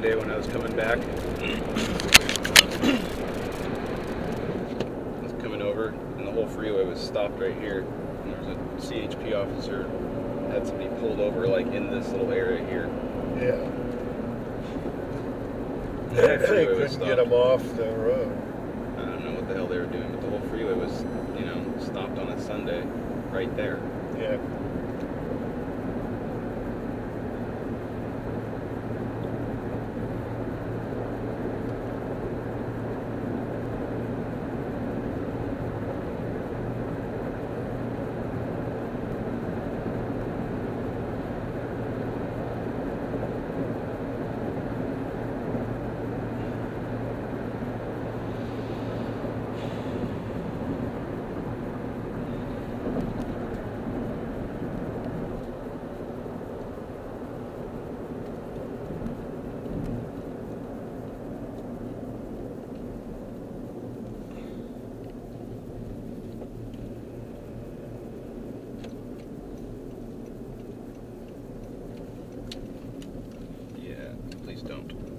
Friday when I was coming back. I was coming over, and the whole freeway was stopped right here. And there was a CHP officer had somebody pulled over like in this little area here. Yeah. The whole They freeway couldn't get stopped. them off the road. I don't know what the hell they were doing, but the whole freeway was, you know, stopped on a Sunday right there. Yeah. Yeah, please don't.